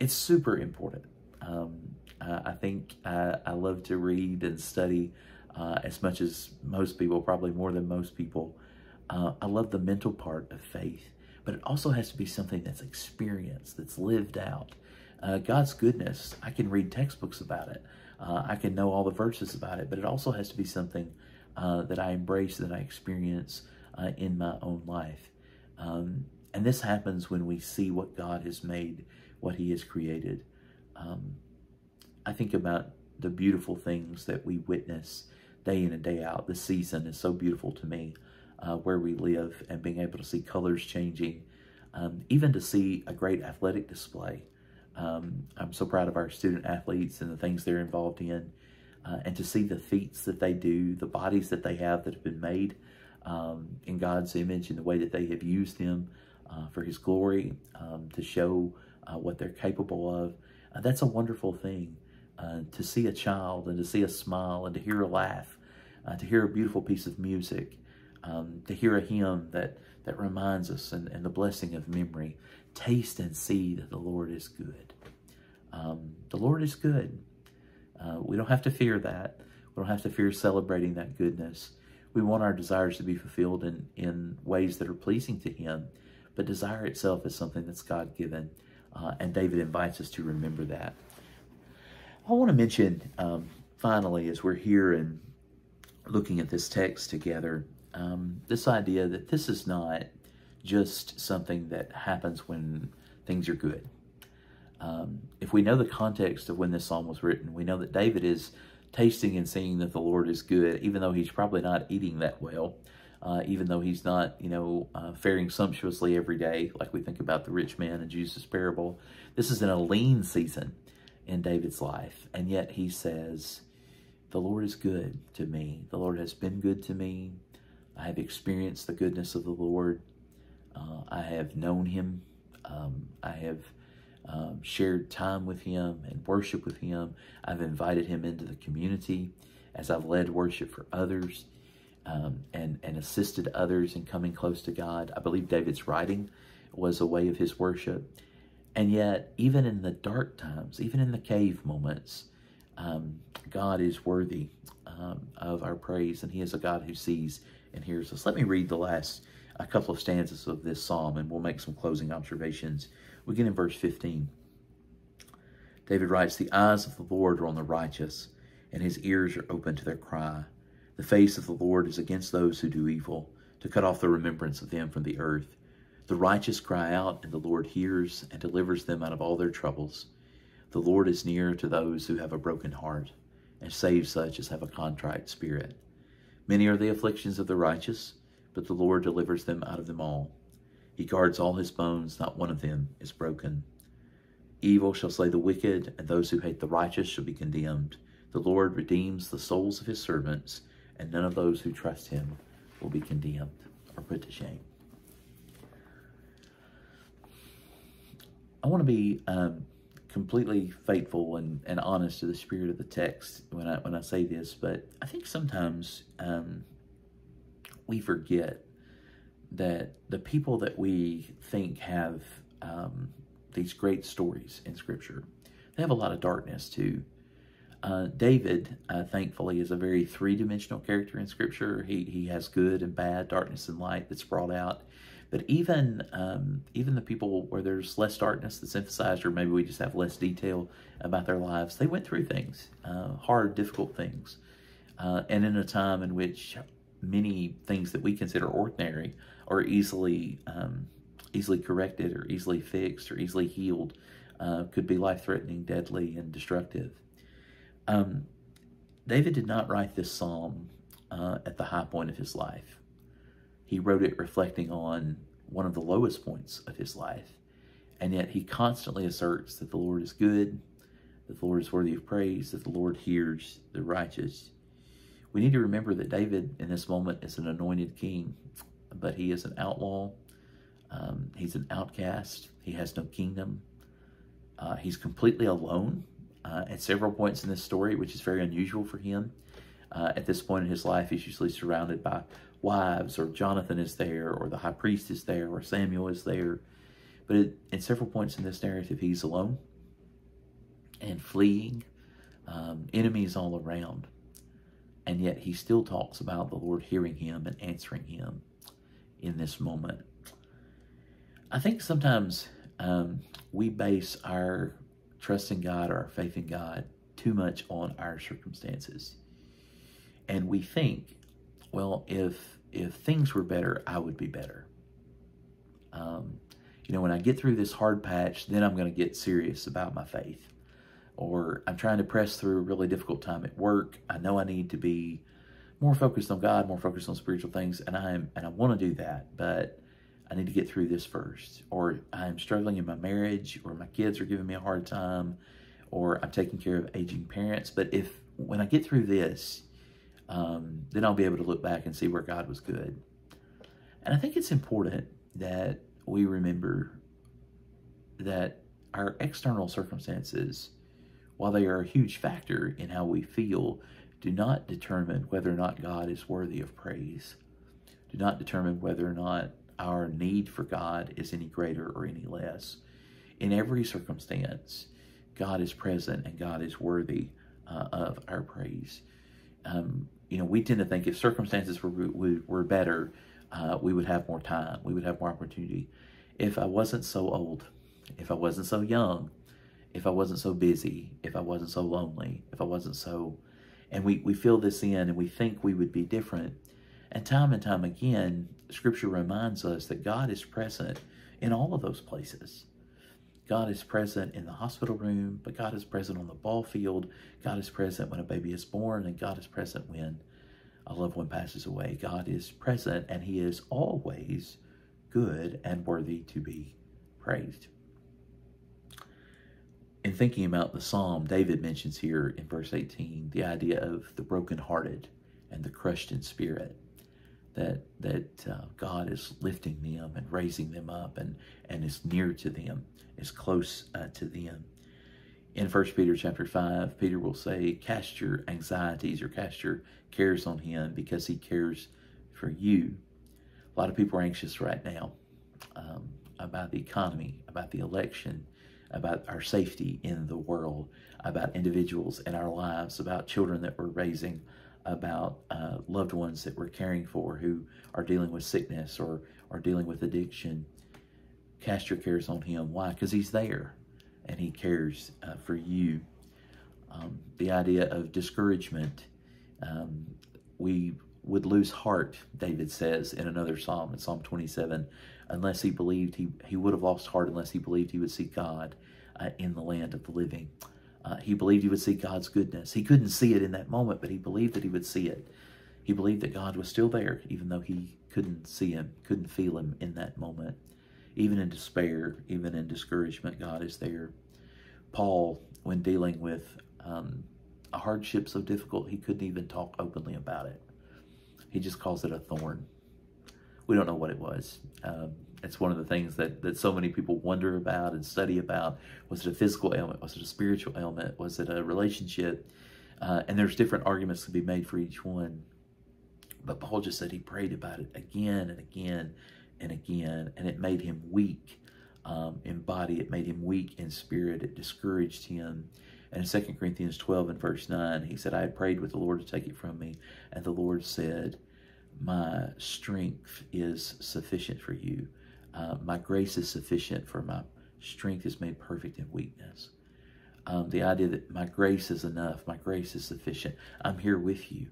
It's super important. Um, uh, I think I, I, love to read and study uh, as much as most people, probably more than most people. Uh, I love the mental part of faith, but it also has to be something that's experienced, that's lived out. Uh, God's goodness, I can read textbooks about it. Uh, I can know all the verses about it, but it also has to be something uh, that I embrace, that I experience in my own life. Um, and this happens when we see what God has made, what He has created. Um, I think about the beautiful things that we witness day in and day out. The season is so beautiful to me uh, where we live and being able to see colors changing, um, even to see a great athletic display. Um, I'm so proud of our student athletes and the things they're involved in, uh, and to see the feats that they do, the bodies that they have that have been made um, in God's image and the way that they have used them uh, for His glory um, to show uh, what they're capable of. Uh, that's a wonderful thing uh, to see a child and to see a smile and to hear a laugh, uh, to hear a beautiful piece of music, um, to hear a hymn that, that reminds us and, and the blessing of memory. Taste and see that the Lord is good. Um, the Lord is good. Uh, we don't have to fear that. We don't have to fear celebrating that goodness. We want our desires to be fulfilled in, in ways that are pleasing to Him, but desire itself is something that's God given. Uh, and David invites us to remember that. I want to mention, um, finally, as we're here and looking at this text together, um, this idea that this is not just something that happens when things are good. Um, if we know the context of when this psalm was written, we know that David is tasting and seeing that the Lord is good, even though he's probably not eating that well uh, even though he's not, you know, uh, faring sumptuously every day, like we think about the rich man in Jesus' parable. This is in a lean season in David's life. And yet he says, the Lord is good to me. The Lord has been good to me. I have experienced the goodness of the Lord. Uh, I have known him. Um, I have um, shared time with him and worship with him. I've invited him into the community as I've led worship for others um, and, and assisted others in coming close to God. I believe David's writing was a way of his worship. And yet, even in the dark times, even in the cave moments, um, God is worthy um, of our praise, and He is a God who sees and hears us. Let me read the last a couple of stanzas of this psalm, and we'll make some closing observations. We get in verse 15. David writes, The eyes of the Lord are on the righteous, and his ears are open to their cry. The face of the Lord is against those who do evil, to cut off the remembrance of them from the earth. The righteous cry out, and the Lord hears and delivers them out of all their troubles. The Lord is near to those who have a broken heart, and saves such as have a contrite spirit. Many are the afflictions of the righteous, but the Lord delivers them out of them all. He guards all his bones, not one of them is broken. Evil shall slay the wicked, and those who hate the righteous shall be condemned. The Lord redeems the souls of his servants and none of those who trust him will be condemned or put to shame. I want to be um, completely faithful and, and honest to the spirit of the text when I when I say this, but I think sometimes um, we forget that the people that we think have um, these great stories in Scripture, they have a lot of darkness too. Uh, David, uh, thankfully, is a very three-dimensional character in Scripture. He, he has good and bad, darkness and light that's brought out. But even um, even the people where there's less darkness that's emphasized, or maybe we just have less detail about their lives, they went through things, uh, hard, difficult things, uh, and in a time in which many things that we consider ordinary are easily um, easily corrected, or easily fixed, or easily healed, uh, could be life threatening, deadly, and destructive. Um, David did not write this psalm uh, at the high point of his life. He wrote it reflecting on one of the lowest points of his life. And yet he constantly asserts that the Lord is good, that the Lord is worthy of praise, that the Lord hears the righteous. We need to remember that David in this moment is an anointed king, but he is an outlaw. Um, he's an outcast. He has no kingdom. Uh, he's completely alone uh, at several points in this story, which is very unusual for him. Uh, at this point in his life, he's usually surrounded by wives, or Jonathan is there, or the high priest is there, or Samuel is there. But it, at several points in this narrative, he's alone and fleeing, um, enemies all around. And yet he still talks about the Lord hearing him and answering him in this moment. I think sometimes um, we base our trust in God or our faith in God too much on our circumstances. And we think, well, if if things were better, I would be better. Um, you know, when I get through this hard patch, then I'm going to get serious about my faith. Or I'm trying to press through a really difficult time at work. I know I need to be more focused on God, more focused on spiritual things, and I'm and I want to do that, but I need to get through this first. Or I'm struggling in my marriage, or my kids are giving me a hard time, or I'm taking care of aging parents. But if when I get through this, um, then I'll be able to look back and see where God was good. And I think it's important that we remember that our external circumstances, while they are a huge factor in how we feel, do not determine whether or not God is worthy of praise, do not determine whether or not our need for God is any greater or any less. In every circumstance, God is present and God is worthy uh, of our praise. Um, you know, we tend to think if circumstances were, were, were better, uh, we would have more time, we would have more opportunity. If I wasn't so old, if I wasn't so young, if I wasn't so busy, if I wasn't so lonely, if I wasn't so, and we, we fill this in and we think we would be different. And time and time again, Scripture reminds us that God is present in all of those places. God is present in the hospital room, but God is present on the ball field. God is present when a baby is born, and God is present when a loved one passes away. God is present, and He is always good and worthy to be praised. In thinking about the psalm, David mentions here in verse 18 the idea of the brokenhearted and the crushed in spirit that that uh, God is lifting them and raising them up and and is near to them, is close uh, to them. In First Peter chapter five, Peter will say, "Cast your anxieties or cast your cares on Him, because He cares for you." A lot of people are anxious right now um, about the economy, about the election, about our safety in the world, about individuals in our lives, about children that we're raising, about uh, loved ones that we're caring for who are dealing with sickness or are dealing with addiction. Cast your cares on Him. Why? Because He's there and He cares uh, for you. Um, the idea of discouragement, um, we would lose heart, David says in another psalm, in Psalm 27, unless he believed he, he would have lost heart unless he believed he would see God uh, in the land of the living. Uh, he believed he would see God's goodness. He couldn't see it in that moment, but he believed that he would see it. He believed that God was still there, even though he couldn't see him, couldn't feel him in that moment. Even in despair, even in discouragement, God is there. Paul, when dealing with um, a hardship so difficult, he couldn't even talk openly about it. He just calls it a thorn. We don't know what it was. Um, it's one of the things that, that so many people wonder about and study about. Was it a physical ailment? Was it a spiritual ailment? Was it a relationship? Uh, and there's different arguments to be made for each one. But Paul just said he prayed about it again and again and again, and it made him weak um, in body. It made him weak in spirit. It discouraged him. And in 2 Corinthians 12 and verse 9, he said, I had prayed with the Lord to take it from me. And the Lord said, My strength is sufficient for you Uh, my grace is sufficient for my strength is made perfect in weakness. Um, the idea that my grace is enough, my grace is sufficient. I'm here with you.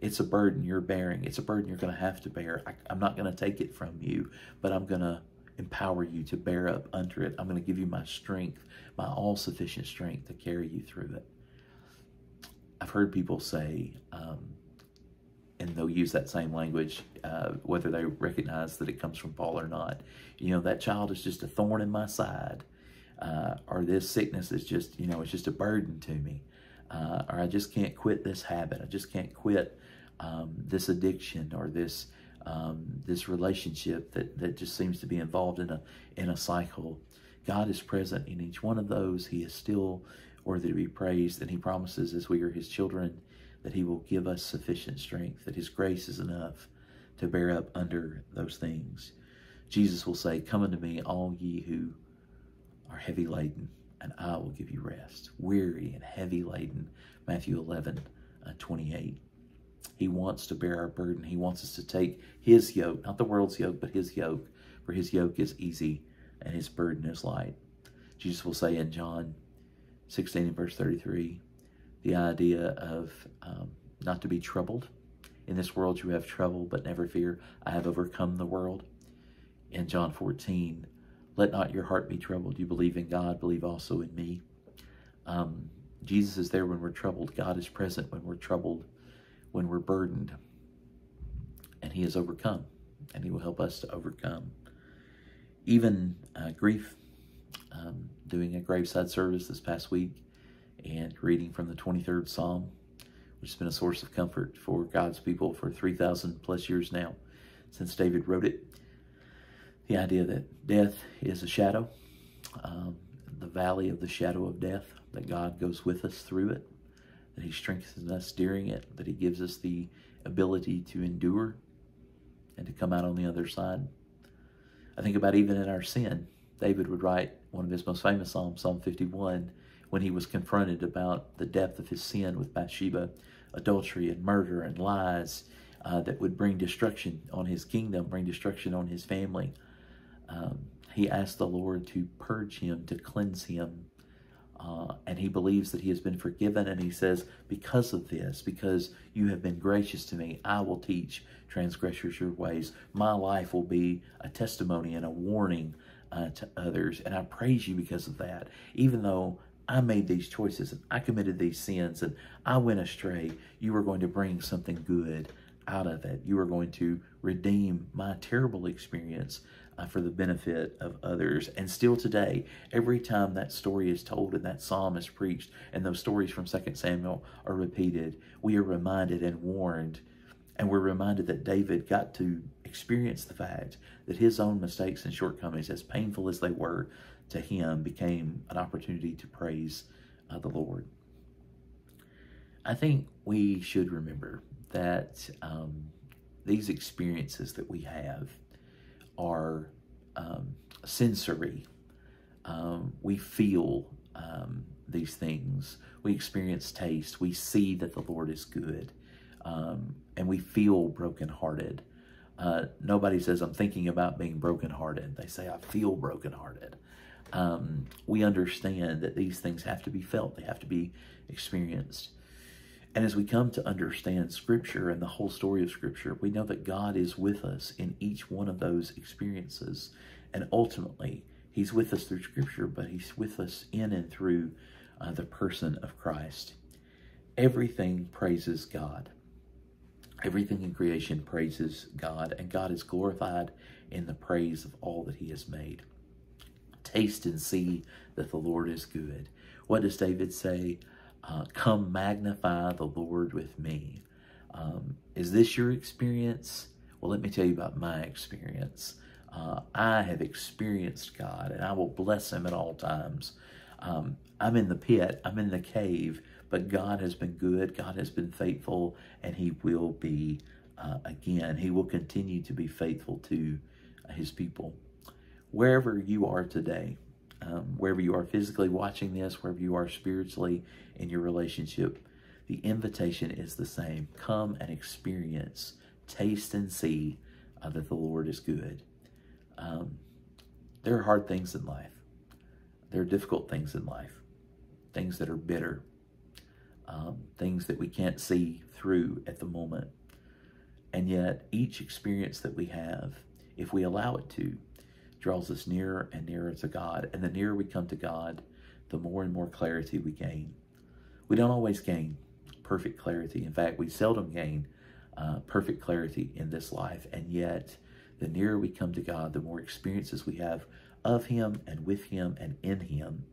It's a burden you're bearing. It's a burden you're going to have to bear. I, I'm not going to take it from you, but I'm going to empower you to bear up under it. I'm going to give you my strength, my all sufficient strength to carry you through it. I've heard people say, um, and they'll use that same language, uh, whether they recognize that it comes from Paul or not. You know, that child is just a thorn in my side, uh, or this sickness is just, you know, it's just a burden to me, uh, or I just can't quit this habit. I just can't quit um, this addiction or this um, this relationship that that just seems to be involved in a in a cycle. God is present in each one of those. He is still worthy to be praised, and He promises as we are His children that He will give us sufficient strength, that His grace is enough to bear up under those things. Jesus will say, Come unto me, all ye who are heavy laden, and I will give you rest. Weary and heavy laden. Matthew 11, uh, 28. He wants to bear our burden. He wants us to take His yoke, not the world's yoke, but His yoke, for His yoke is easy and His burden is light. Jesus will say in John 16 and verse 33, the idea of um, not to be troubled. In this world you have trouble, but never fear. I have overcome the world. In John 14, let not your heart be troubled. You believe in God, believe also in me. Um, Jesus is there when we're troubled. God is present when we're troubled, when we're burdened. And he has overcome, and he will help us to overcome. Even uh, grief, um, doing a graveside service this past week, and reading from the 23rd Psalm, which has been a source of comfort for God's people for 3,000 plus years now since David wrote it. The idea that death is a shadow, um, the valley of the shadow of death, that God goes with us through it, that He strengthens us during it, that He gives us the ability to endure and to come out on the other side. I think about even in our sin, David would write one of his most famous Psalms, Psalm 51, when he was confronted about the depth of his sin with Bathsheba, adultery and murder and lies uh, that would bring destruction on his kingdom, bring destruction on his family. Um, he asked the Lord to purge him, to cleanse him. Uh, and he believes that he has been forgiven. And he says, Because of this, because you have been gracious to me, I will teach transgressors your ways. My life will be a testimony and a warning uh, to others. And I praise you because of that. Even though I made these choices and I committed these sins and I went astray, you are going to bring something good out of it. You are going to redeem my terrible experience uh, for the benefit of others. And still today, every time that story is told and that psalm is preached and those stories from 2 Samuel are repeated, we are reminded and warned. And we're reminded that David got to experience the fact that his own mistakes and shortcomings, as painful as they were, to him became an opportunity to praise uh, the Lord. I think we should remember that um, these experiences that we have are um, sensory. Um, we feel um, these things. We experience taste. We see that the Lord is good. Um, and we feel brokenhearted. Uh, nobody says, I'm thinking about being brokenhearted. They say, I feel brokenhearted um, we understand that these things have to be felt, they have to be experienced. And as we come to understand Scripture and the whole story of Scripture, we know that God is with us in each one of those experiences. And ultimately, He's with us through Scripture, but He's with us in and through uh, the person of Christ. Everything praises God. Everything in creation praises God, and God is glorified in the praise of all that He has made. Taste and see that the Lord is good. What does David say? Uh, Come magnify the Lord with me. Um, is this your experience? Well, let me tell you about my experience. Uh, I have experienced God and I will bless him at all times. Um, I'm in the pit, I'm in the cave, but God has been good, God has been faithful, and he will be uh, again. He will continue to be faithful to his people wherever you are today, um, wherever you are physically watching this, wherever you are spiritually in your relationship, the invitation is the same. Come and experience, taste and see uh, that the Lord is good. Um, there are hard things in life. There are difficult things in life, things that are bitter, um, things that we can't see through at the moment. And yet, each experience that we have, if we allow it to, draws us nearer and nearer to God. And the nearer we come to God, the more and more clarity we gain. We don't always gain perfect clarity. In fact, we seldom gain uh, perfect clarity in this life. And yet, the nearer we come to God, the more experiences we have of Him and with Him and in Him,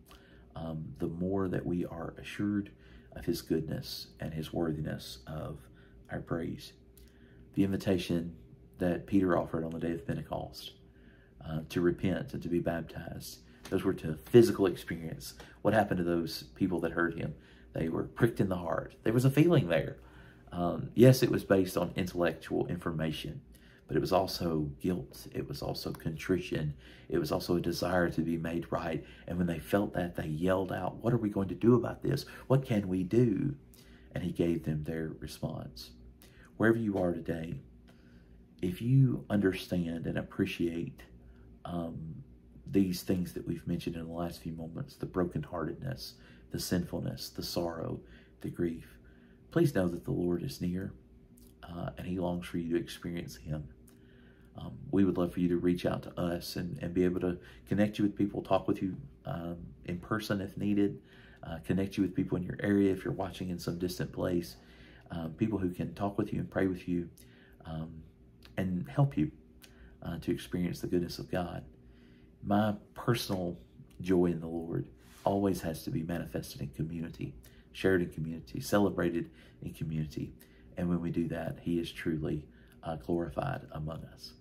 um, the more that we are assured of His goodness and His worthiness of our praise. The invitation that Peter offered on the day of Pentecost uh, to repent and to be baptized, those were to physical experience. What happened to those people that heard him? They were pricked in the heart. There was a feeling there. Um, yes, it was based on intellectual information, but it was also guilt. It was also contrition. It was also a desire to be made right. And when they felt that, they yelled out, What are we going to do about this? What can we do? And he gave them their response. Wherever you are today, if you understand and appreciate um, these things that we've mentioned in the last few moments the brokenheartedness, the sinfulness, the sorrow, the grief please know that the Lord is near uh, and He longs for you to experience Him. Um, we would love for you to reach out to us and, and be able to connect you with people, talk with you um, in person if needed, uh, connect you with people in your area if you're watching in some distant place, um, people who can talk with you and pray with you um, and help you uh, to experience the goodness of God. My personal joy in the Lord always has to be manifested in community shared in community, celebrated in community. And when we do that, He is truly uh, glorified among us.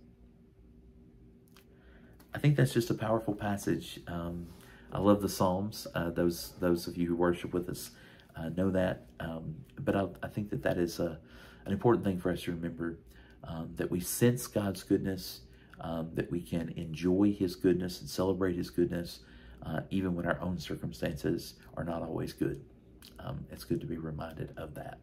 I think that's just a powerful passage. Um, I love the Psalms. Uh, those those of you who worship with us uh, know that. Um, but I, I, think that that is a, an important thing for us to remember um, that we sense God's goodness, um, that we can enjoy His goodness and celebrate His goodness, uh, even when our own circumstances are not always good um, it's good to be reminded of that.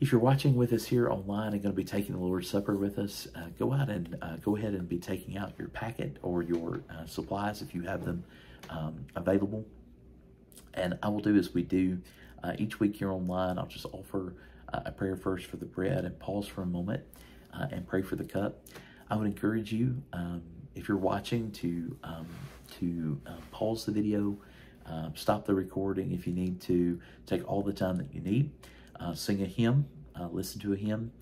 If you're watching with us here online and going to be taking the Lord's Supper with us, uh, go out and uh, go ahead and be taking out your packet or your uh, supplies if you have them um, available. And I will do as we do uh, each week here online. I'll just offer uh, a prayer first for the bread and pause for a moment uh, and pray for the cup. I would encourage you, um, if you're watching, to um, to pause the video uh, stop the recording if you need to. Take all the time that you need. Uh, sing a hymn, uh, listen to a hymn.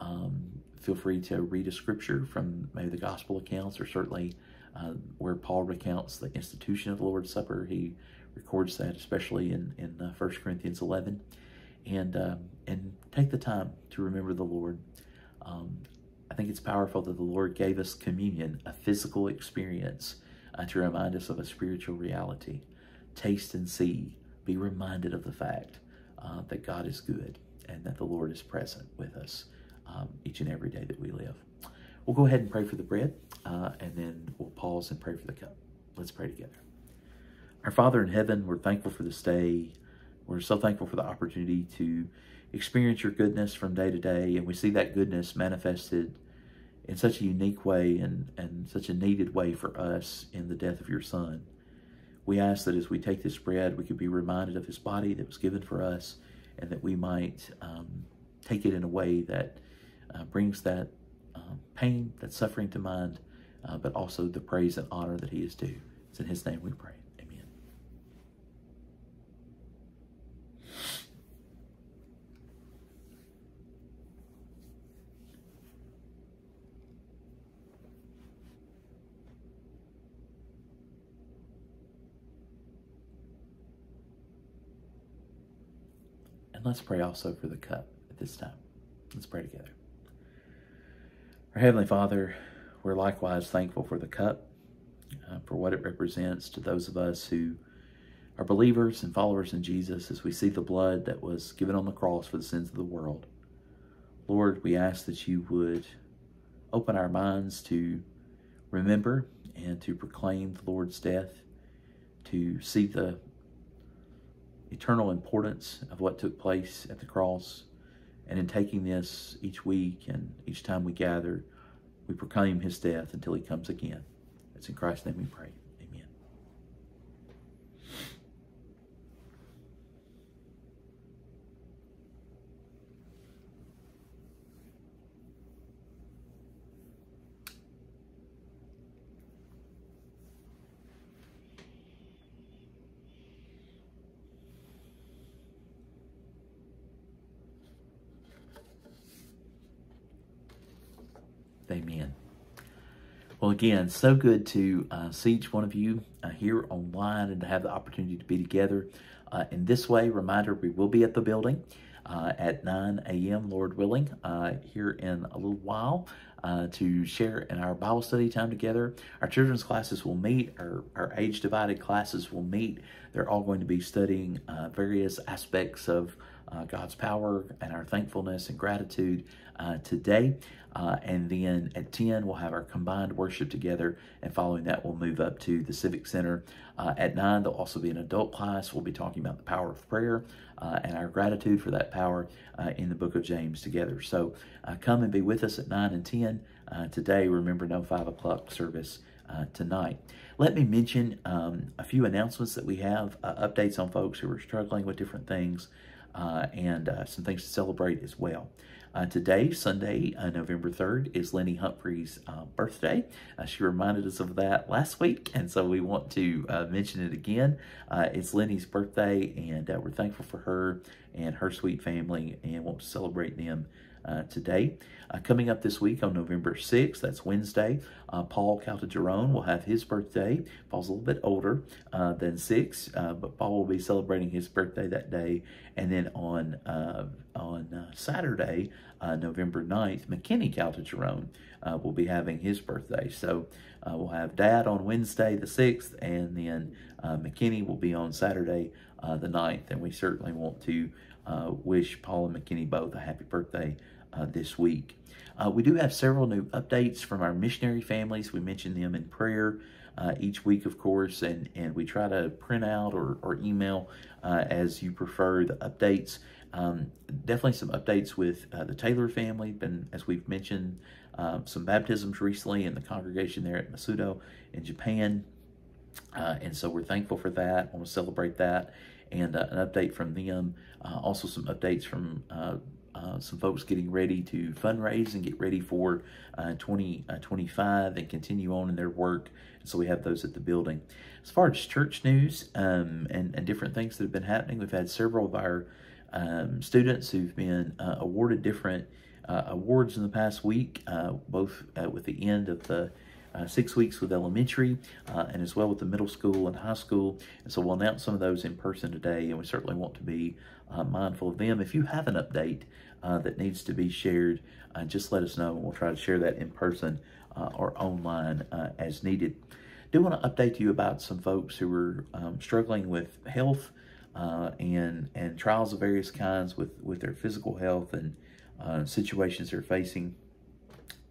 Um, feel free to read a scripture from maybe the gospel accounts or certainly uh, where Paul recounts the institution of the Lord's Supper. He records that, especially in, in 1 uh, Corinthians 11. And, um, and take the time to remember the Lord. Um, I think it's powerful that the Lord gave us communion, a physical experience, uh, to remind us of a spiritual reality taste and see, be reminded of the fact uh, that God is good and that the Lord is present with us um, each and every day that we live. We'll go ahead and pray for the bread, uh, and then we'll pause and pray for the cup. Let's pray together. Our Father in heaven, we're thankful for this day. We're so thankful for the opportunity to experience your goodness from day to day, and we see that goodness manifested in such a unique way and, and such a needed way for us in the death of your Son. We ask that as we take this bread, we could be reminded of his body that was given for us and that we might um, take it in a way that uh, brings that um, pain, that suffering to mind, uh, but also the praise and honor that he is due. It's in his name we pray. And let's pray also for the cup at this time. Let's pray together. Our Heavenly Father, we're likewise thankful for the cup, uh, for what it represents to those of us who are believers and followers in Jesus as we see the blood that was given on the cross for the sins of the world. Lord, we ask that you would open our minds to remember and to proclaim the Lord's death, to see the eternal importance of what took place at the cross. And in taking this each week and each time we gather, we proclaim his death until he comes again. It's in Christ's name we pray. Amen. Amen. Well, again, so good to uh, see each one of you uh, here online and to have the opportunity to be together uh, in this way. Reminder we will be at the building uh, at 9 a.m., Lord willing, uh, here in a little while uh, to share in our Bible study time together. Our children's classes will meet, our, our age divided classes will meet. They're all going to be studying various aspects of God's power and our thankfulness and gratitude today. Uh, and then at 10, we'll have our combined worship together. And following that, we'll move up to the Civic Center. Uh, at 9, there'll also be an adult class. We'll be talking about the power of prayer uh, and our gratitude for that power uh, in the book of James together. So uh, come and be with us at 9 and 10 uh, today. Remember, no 5 o'clock service. tonight. Let me mention um, a few announcements that we have, updates on folks who are struggling with different things, and some things to celebrate as well. Uh, today, Sunday, uh, November 3rd, is Lenny Humphrey's uh, birthday. Uh, she reminded us of that last week, and so we want to uh, mention it again. Uh, it's Lenny's birthday, and we're thankful for her and her sweet family and want to celebrate them uh, today. Uh, coming up this week on November 6th, that's Wednesday, uh, Paul Caltagirone will have his birthday. Paul's a little bit older uh, than six, uh, but Paul will be celebrating his birthday that day. And then on uh, on Saturday, November 9th, McKinney Caltagirone will be having his birthday. So we'll have Dad on Wednesday the 6th, and then McKinney will be on Saturday the 9th. And we certainly want to wish Paul and McKinney both a happy birthday uh, this week. Uh, we do have several new updates from our missionary families. We mention them in prayer uh, each week, of course, and, and we try to print out or, or email uh, as you prefer the updates. Um, definitely some updates with uh, the Taylor family, been, as we've mentioned, um, some baptisms recently in the congregation there at Matsudo in Japan. Uh, and so we're thankful for that. I want to celebrate that and uh, an update from them. Uh, also, some updates from uh, some folks getting ready to fundraise and get ready for uh, 2025 uh, and continue on in their work. So we have those at the building. As far as church news um, and, and different things that have been happening, we've had several of our um, students who've been awarded different awards in the past week, both with the end of the uh, six weeks with elementary uh, and as well with the middle school and high school. And so we'll announce some of those in person today, and we certainly want to be uh, mindful of them. If you have an update uh, that needs to be shared, uh, just let us know, and we'll try to share that in person uh, or online as needed. do want to update you about some folks who are um, struggling with health and and trials of various kinds with with their physical health and situations they're facing.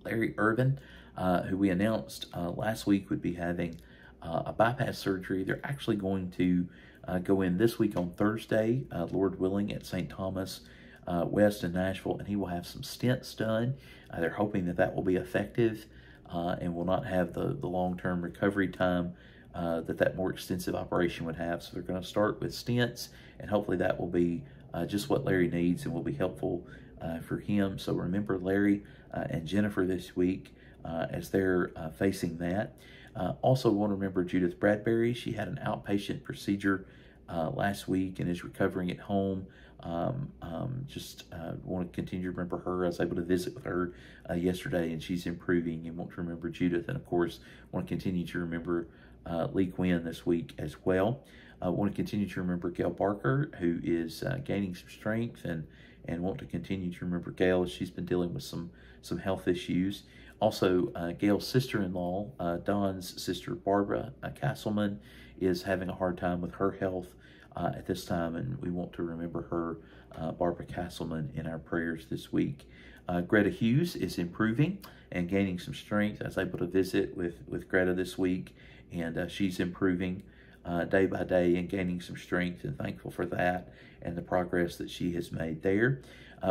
Larry Irvin uh, who we announced uh, last week would be having uh, a bypass surgery. They're actually going to uh, go in this week on Thursday, uh, Lord willing, at St. Thomas West in Nashville, and he will have some stents done. they're hoping that that will be effective and will not have the, the long-term recovery time uh, that that more extensive operation would have. So they're going to start with stents, and hopefully that will be uh, just what Larry needs and will be helpful uh, for him. So remember Larry and Jennifer this week uh, as they're uh, facing that. Uh, also, want to remember Judith Bradbury. She had an outpatient procedure uh, last week and is recovering at home. Um, um, just uh, want to continue to remember her. I was able to visit with her uh, yesterday, and she's improving. And want to remember Judith, and of course, want to continue to remember Lee Quinn this week as well. I want to continue to remember Gail Barker, who is gaining some strength, and and want to continue to remember Gail as she's been dealing with some some health issues. Also, uh, Gail's sister-in-law, uh, Don's sister, Barbara uh, Castleman, is having a hard time with her health uh, at this time, and we want to remember her, uh, Barbara Castleman, in our prayers this week. Uh, Greta Hughes is improving and gaining some strength. I was able to visit with, with Greta this week, and she's improving day by day and gaining some strength, and thankful for that and the progress that she has made there.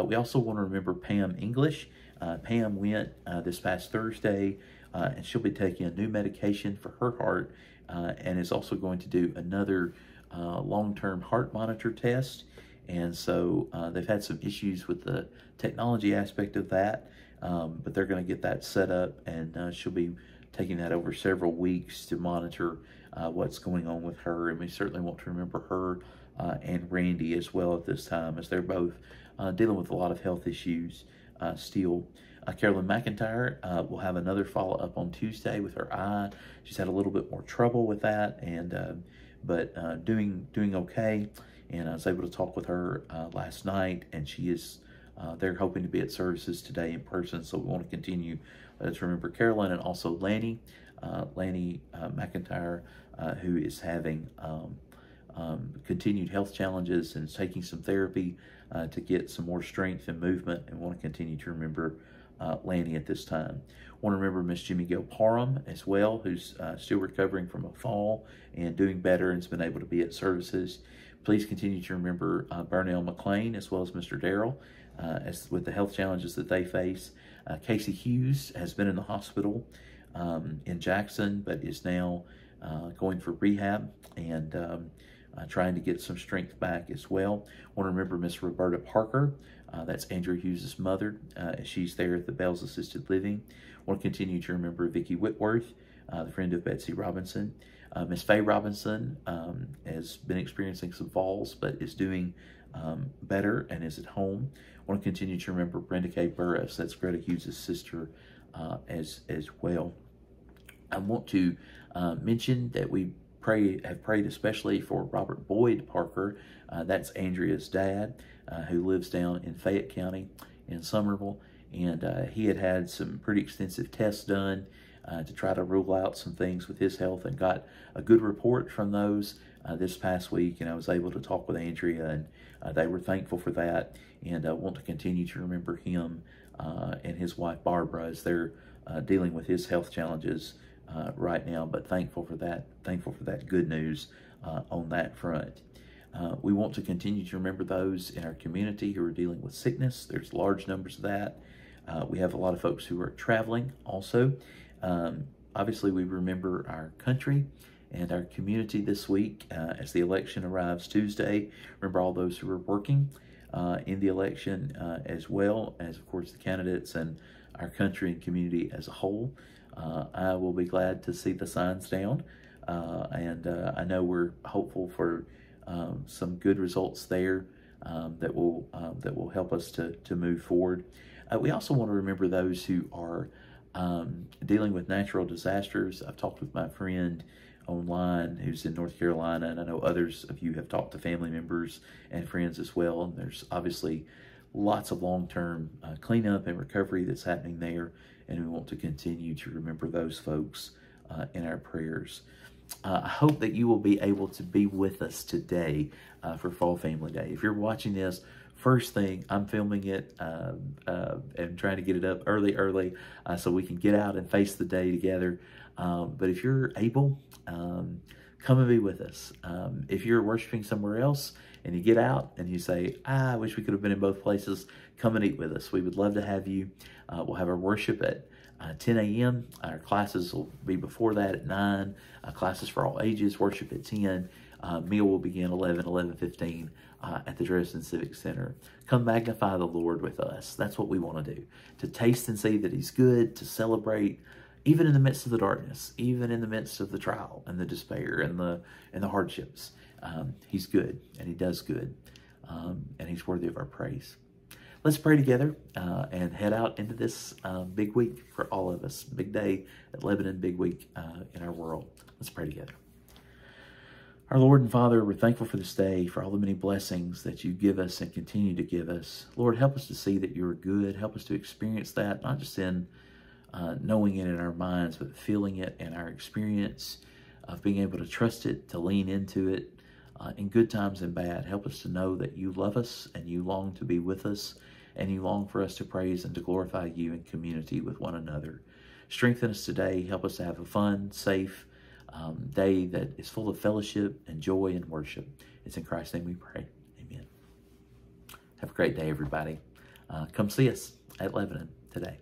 we also want to remember Pam English. Uh, Pam went uh, this past Thursday uh, and she'll be taking a new medication for her heart uh, and is also going to do another uh, long-term heart monitor test. And so uh, they've had some issues with the technology aspect of that, um, but they're going to get that set up, and uh, she'll be taking that over several weeks to monitor uh, what's going on with her. And we certainly want to remember her uh, and Randy as well at this time, as they're both uh, dealing with a lot of health issues uh, still. Uh, Carolyn McIntyre uh, will have another follow up on Tuesday with her eye. She's had a little bit more trouble with that, and but doing doing okay. And I was able to talk with her last night, and she is. they're hoping to be at services today in person, so we want to continue to remember Carolyn and also Lanny, Lanny McIntyre, who is having um, um, continued health challenges and taking some therapy uh, to get some more strength and movement and want to continue to remember uh, Lanny at this time. Want to remember Miss Jimmy Gail Parham as well, who's uh, still recovering from a fall and doing better and has been able to be at services. Please continue to remember uh, Burnell McLean as well as Mr. Darrell uh, as with the health challenges that they face. Uh, Casey Hughes has been in the hospital um, in Jackson, but is now uh, going for rehab and um, uh, trying to get some strength back as well. want to remember Miss Roberta Parker. That's Andrew Hughes' mother. She's there at the Bells Assisted Living. Want to continue to remember Vicki Whitworth, uh, the friend of Betsy Robinson. Uh, Miss Faye Robinson um, has been experiencing some falls, but is doing um, better and is at home. want to continue to remember Brenda K. Burris. That's Greta Hughes' sister uh, as, as well. I want to mention that we pray have prayed especially for Robert Boyd Parker. Uh, that's Andrea's dad, uh, who lives down in Fayette County in Somerville, and uh, he had had some pretty extensive tests done uh, to try to rule out some things with his health, and got a good report from those uh, this past week. And I was able to talk with Andrea, and uh, they were thankful for that, and I want to continue to remember him and his wife Barbara as they're dealing with his health challenges uh, right now, but thankful for that. Thankful for that good news uh, on that front. Uh, we want to continue to remember those in our community who are dealing with sickness. There's large numbers of that. Uh, we have a lot of folks who are traveling also. Um, obviously, we remember our country and our community this week uh, as the election arrives Tuesday. Remember all those who are working uh, in the election as well as, of course, the candidates and our country and community as a whole. Uh, I will be glad to see the signs down. Uh, and uh, I know we're hopeful for um, some good results there um, that will um, that will help us to, to move forward. Uh, we also want to remember those who are um, dealing with natural disasters. I've talked with my friend online who's in North Carolina, and I know others of you have talked to family members and friends as well. And there's obviously lots of long-term uh, cleanup and recovery that's happening there, and we want to continue to remember those folks uh, in our prayers. Uh, I hope that you will be able to be with us today uh, for Fall Family Day. If you're watching this, first thing, I'm filming it uh, uh, and trying to get it up early, early, so we can get out and face the day together. Um, but if you're able, um, come and be with us. Um, if you're worshiping somewhere else, and you get out and you say, ah, I wish we could have been in both places, come and eat with us. We would love to have you. Uh, we'll have our worship at uh, 10 a.m. Our classes will be before that at 9. Uh, classes for all ages, worship at 10. Uh, meal will begin 11, 11.15 uh, at the Dresden Civic Center. Come magnify the Lord with us. That's what we want to do. To taste and see that he's good, to celebrate, even in the midst of the darkness, even in the midst of the trial and the despair and the and the hardships. Um, he's good and he does good, um, and he's worthy of our praise. Let's pray together uh, and head out into this uh, big week for all of us. Big day at Lebanon, big week uh, in our world. Let's pray together. Our Lord and Father, we're thankful for this day, for all the many blessings that you give us and continue to give us. Lord, help us to see that you're good. Help us to experience that, not just in uh, knowing it in our minds, but feeling it in our experience of being able to trust it, to lean into it uh, in good times and bad. Help us to know that you love us and you long to be with us and you long for us to praise and to glorify you in community with one another. Strengthen us today. Help us to have a fun, safe um, day that is full of fellowship and joy and worship. It's in Christ's name we pray. Amen. Have a great day, everybody. Uh, come see us at Lebanon today.